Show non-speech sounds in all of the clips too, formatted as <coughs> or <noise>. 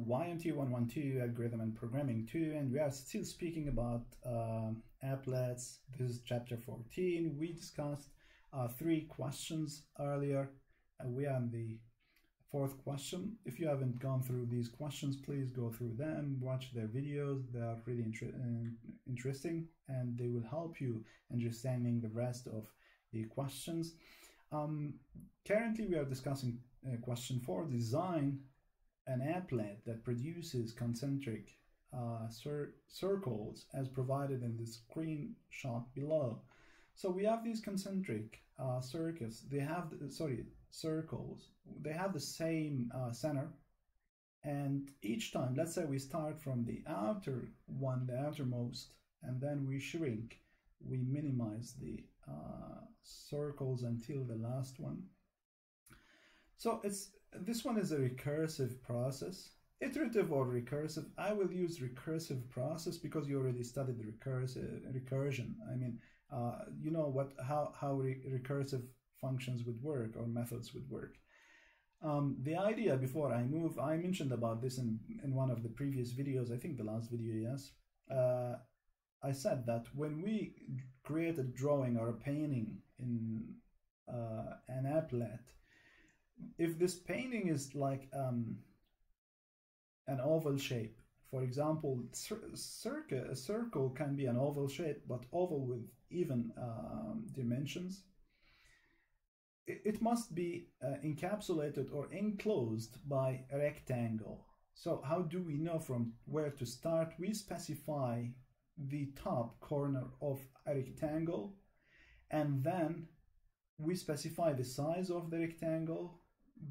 YMT112 Algorithm and Programming 2 and we are still speaking about uh, applets. This is chapter 14. We discussed uh, three questions earlier. Uh, we are in the fourth question. If you haven't gone through these questions, please go through them, watch their videos. They are really inter interesting and they will help you understanding the rest of the questions. Um, currently, we are discussing uh, question four, design an applet that produces concentric uh, cir circles as provided in the screenshot below. So we have these concentric uh. They have, the, sorry, circles. They have the same uh, center. And each time, let's say we start from the outer one, the outermost, and then we shrink. We minimize the uh, circles until the last one. So it's this one is a recursive process. Iterative or recursive, I will use recursive process because you already studied the recursive recursion. I mean, uh, you know what how how re recursive functions would work or methods would work. Um, the idea before I move, I mentioned about this in, in one of the previous videos, I think the last video, yes. Uh, I said that when we create a drawing or a painting in uh, an applet, if this painting is like um, an oval shape, for example, circle, a circle can be an oval shape, but oval with even um, dimensions. It, it, must be uh, encapsulated or enclosed by a rectangle. So how do we know from where to start? We specify the top corner of a rectangle and then we specify the size of the rectangle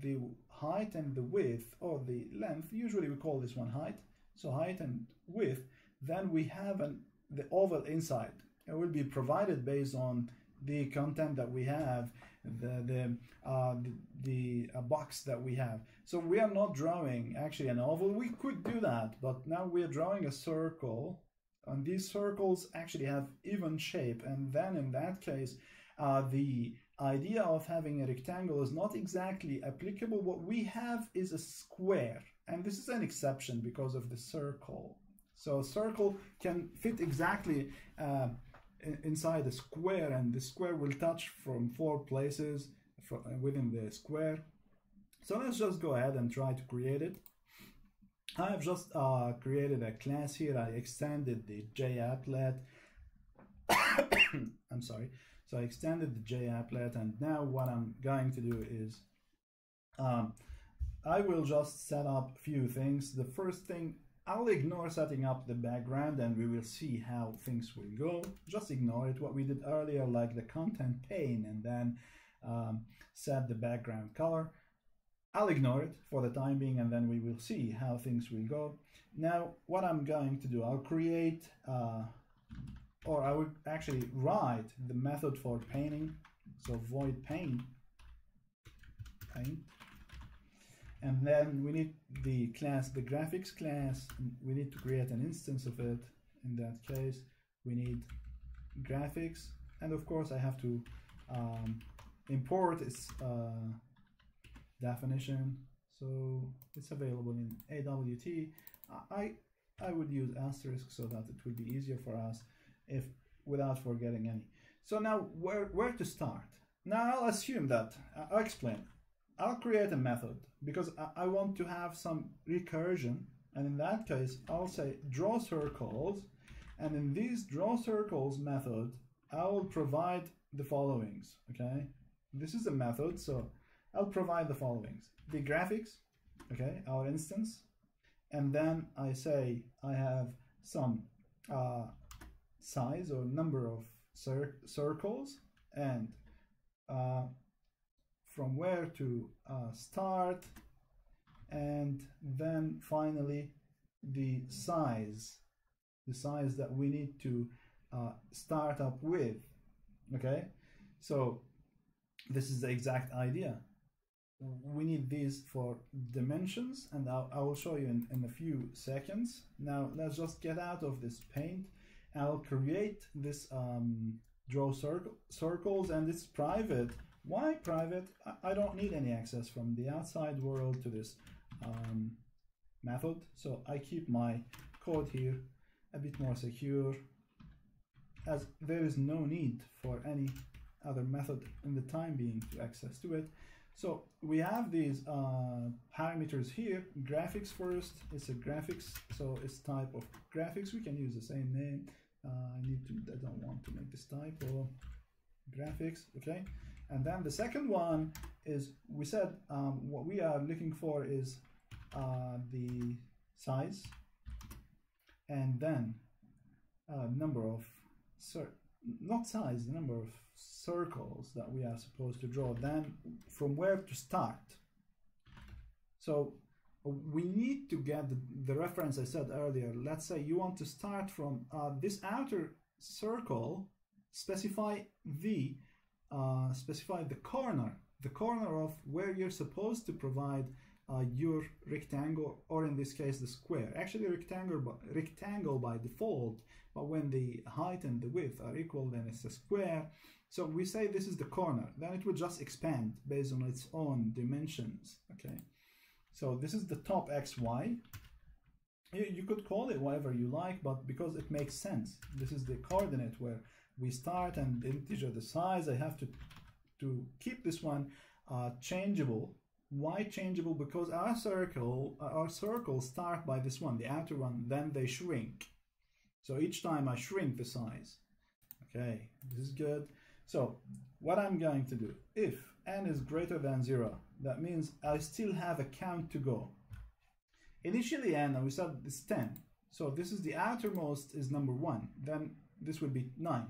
the height and the width or the length usually we call this one height. So height and width then we have an the oval inside. It will be provided based on the content that we have the the uh, the, the uh, box that we have. So we are not drawing actually an oval. We could do that but now we are drawing a circle and these circles actually have even shape. And then in that case uh, the idea of having a rectangle is not exactly applicable. What we have is a square, and this is an exception because of the circle. So a circle can fit exactly uh, inside a square, and the square will touch from four places within the square. So let's just go ahead and try to create it. I have just uh, created a class here. I extended the JApplet. <coughs> I'm sorry. So I extended the JApplet and now what I'm going to do is um, I will just set up a few things. The first thing, I'll ignore setting up the background and we will see how things will go. Just ignore it, what we did earlier, like the content pane and then um, set the background color. I'll ignore it for the time being and then we will see how things will go. Now, what I'm going to do, I'll create uh, or I would actually write the method for painting. So void paint, paint. And then we need the class, the graphics class, we need to create an instance of it. In that case, we need graphics. And of course, I have to um, import its uh, definition. So it's available in AWT. I, I would use asterisk so that it will be easier for us if without forgetting any. So now where, where to start? Now I'll assume that, I'll explain. I'll create a method because I, I want to have some recursion and in that case I'll say draw circles and in these draw circles method I will provide the followings okay this is a method so I'll provide the followings the graphics okay our instance and then I say I have some uh, size or number of cir circles and uh, from where to uh, start and then finally the size the size that we need to uh, start up with okay? So this is the exact idea. We need these for dimensions and I'll, I will show you in, in a few seconds. Now let's just get out of this paint I'll create this um, draw circle, circles and it's private. Why private? I, I, don't need any access from the outside world to this um, method. So I keep my code here a bit more secure as there is no need for any other method in the time being to access to it. So we have these uh, parameters here, graphics first, it's a graphics, so it's type of graphics, we can use the same name. Uh, I need to, I don't want to make this typo, graphics, okay? And then the second one is, we said um, what we are looking for is uh, the size, and then uh, number of, not size, the number of circles that we are supposed to draw, then from where to start. So we need to get the, the reference I said earlier. Let's say you want to start from uh, this outer circle, specify the, uh, specify the corner, the corner of where you're supposed to provide uh, your rectangle, or in this case, the square. Actually, rectangle, rectangle by default, but when the height and the width are equal, then it's a square. So we say this is the corner, then it will just expand based on its own dimensions, okay? So this is the top XY. You could call it whatever you like, but because it makes sense, this is the coordinate where we start and integer the size, I have to, to keep this one uh, changeable. Why changeable? Because our circle, our circles start by this one, the outer one, then they shrink. So each time I shrink the size. Okay, this is good. So what I'm going to do, if n is greater than 0, that means I still have a count to go. Initially n, we said is 10. So this is the outermost is number 1. Then this would be 9,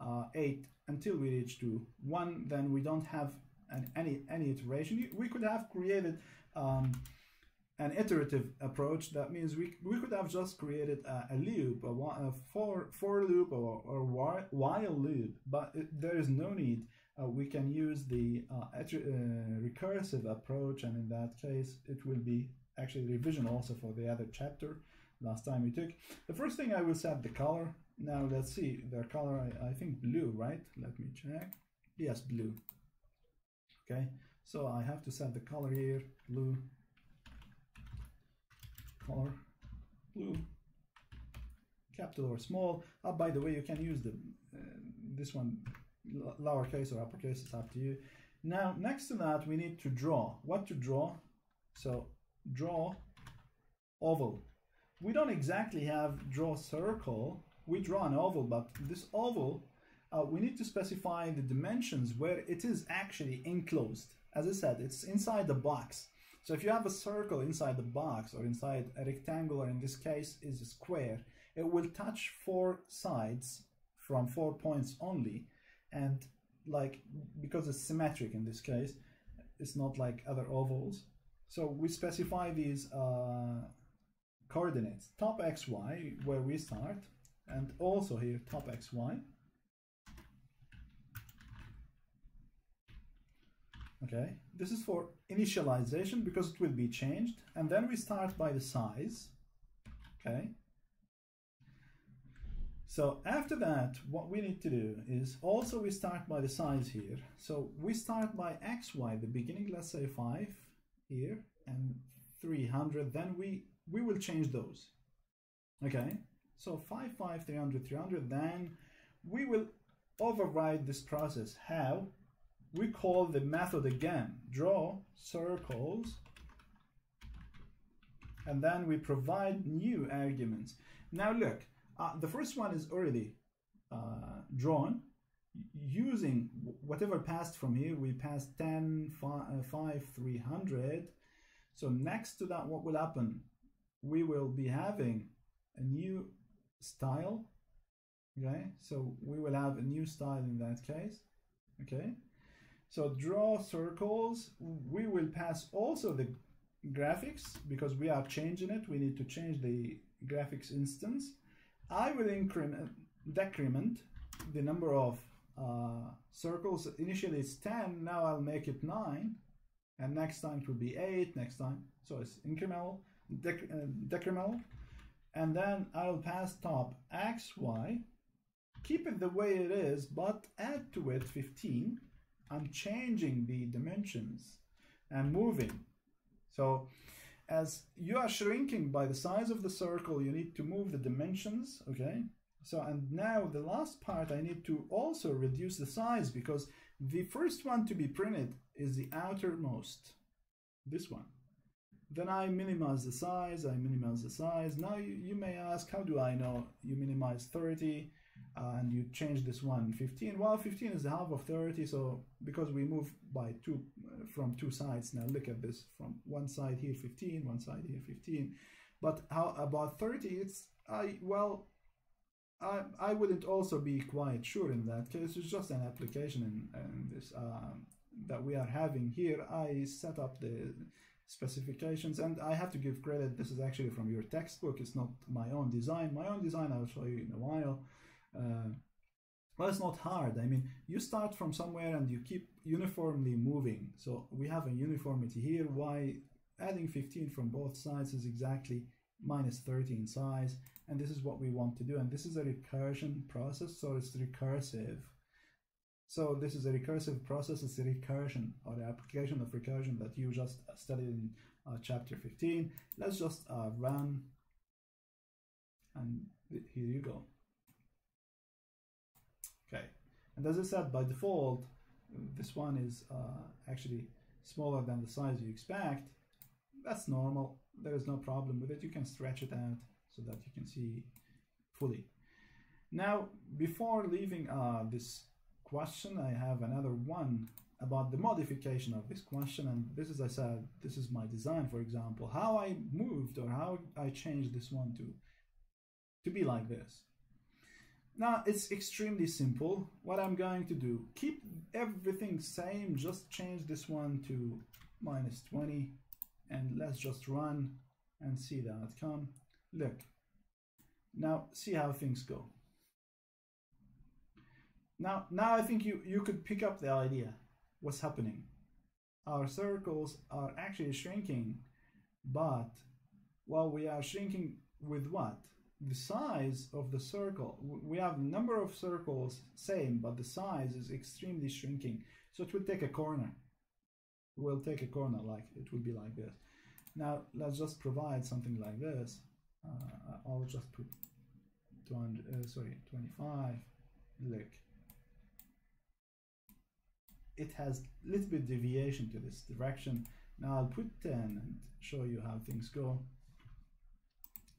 uh, 8 until we reach to 1. Then we don't have an, any, any iteration. We could have created um, an iterative approach, that means we, we could have just created a, a loop, a, a, for, for loop or, or while loop, but it, there is no need. Uh, we can use the uh, uh, recursive approach, and in that case, it will be actually revision also for the other chapter last time we took. The first thing I will set the color. Now let's see, the color, I, I think blue, right? Let me check. Yes, blue. Okay, so I have to set the color here, blue color blue capital or small uh, by the way you can use the uh, this one lowercase or uppercase it's up to you. Now next to that we need to draw. What to draw? So draw oval. We don't exactly have draw circle. We draw an oval but this oval uh, we need to specify the dimensions where it is actually enclosed. As I said it's inside the box. So if you have a circle inside the box or inside a rectangle, or in this case is a square, it will touch four sides from four points only. And like, because it's symmetric in this case, it's not like other ovals. So we specify these uh, coordinates, top xy, where we start, and also here top xy. okay this is for initialization because it will be changed and then we start by the size okay so after that what we need to do is also we start by the size here. So we start by xy the beginning let's say 5 here and 300 then we we will change those. Okay? So 5 5 300 300 then we will override this process. How we call the method again, draw circles, and then we provide new arguments. Now look, uh, the first one is already uh, drawn using whatever passed from here. We passed 10, 5, uh, 5, 300. So next to that, what will happen? We will be having a new style. Okay, so we will have a new style in that case. Okay, so draw circles, we will pass also the graphics because we are changing it. We need to change the graphics instance. I will increment, decrement the number of uh, circles. Initially it's 10, now I'll make it 9. And next time it will be 8, next time. So it's incremental, dec uh, decremental. And then I'll pass top x, y. Keep it the way it is, but add to it 15 I'm changing the dimensions and moving. So as you are shrinking by the size of the circle, you need to move the dimensions, okay? So, and now the last part, I need to also reduce the size because the first one to be printed is the outermost, this one. Then I minimize the size, I minimize the size. Now you, you may ask, how do I know you minimize 30 uh, and you change this one 15? Well, 15 is half of 30, so because we move by two, uh, from two sides, now look at this, from one side here 15, one side here 15. But how about 30? It's, I well, I, I wouldn't also be quite sure in that case. It's just an application in, in this um, that we are having here. I set up the specifications and I have to give credit. This is actually from your textbook. It's not my own design. My own design I'll show you in a while. Well, it's not hard. I mean, you start from somewhere and you keep uniformly moving. So we have a uniformity here. Why adding 15 from both sides is exactly minus 30 in size and this is what we want to do and this is a recursion process so it's recursive so this is a recursive process it's a recursion or the application of recursion that you just studied in uh, chapter 15 let's just uh, run and here you go okay. And as I said by default this one is uh, actually smaller than the size you expect. That's normal. There is no problem with it. You can stretch it out so that you can see fully. Now before leaving uh, this question I have another one about the modification of this question. And this is I said this is my design for example how I moved or how I changed this one to to be like this now it's extremely simple what I'm going to do keep everything same just change this one to minus 20 and let's just run and see the outcome. Look, now see how things go. Now, now I think you, you could pick up the idea. What's happening? Our circles are actually shrinking, but well, we are shrinking with what? The size of the circle. We have number of circles same, but the size is extremely shrinking. So it will take a corner. We'll take a corner like it will be like this. Now let's just provide something like this. Uh, I'll just put 200 uh, sorry 25 look. It has a little bit deviation to this direction. Now I'll put 10 and show you how things go.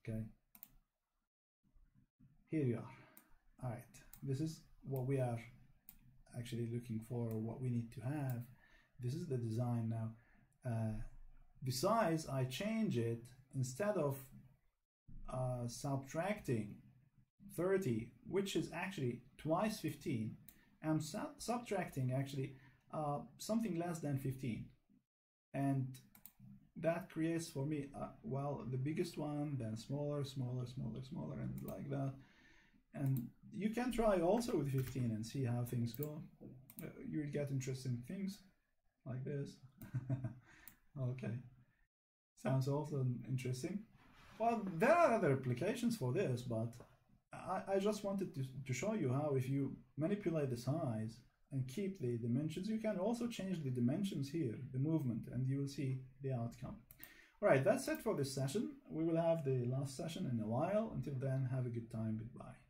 Okay here you are. All right. This is what we are actually looking for what we need to have. This is the design. Now uh, besides I change it instead of uh, subtracting 30 which is actually twice 15 I'm su subtracting actually uh, something less than 15 and that creates for me uh, well the biggest one then smaller smaller smaller smaller and like that and you can try also with 15 and see how things go uh, you'll get interesting things like this. <laughs> okay, sounds also interesting. Well, there are other applications for this, but I, I just wanted to, to show you how if you manipulate the size and keep the dimensions, you can also change the dimensions here, the movement, and you will see the outcome. All right, that's it for this session. We will have the last session in a while. Until then, have a good time. Goodbye.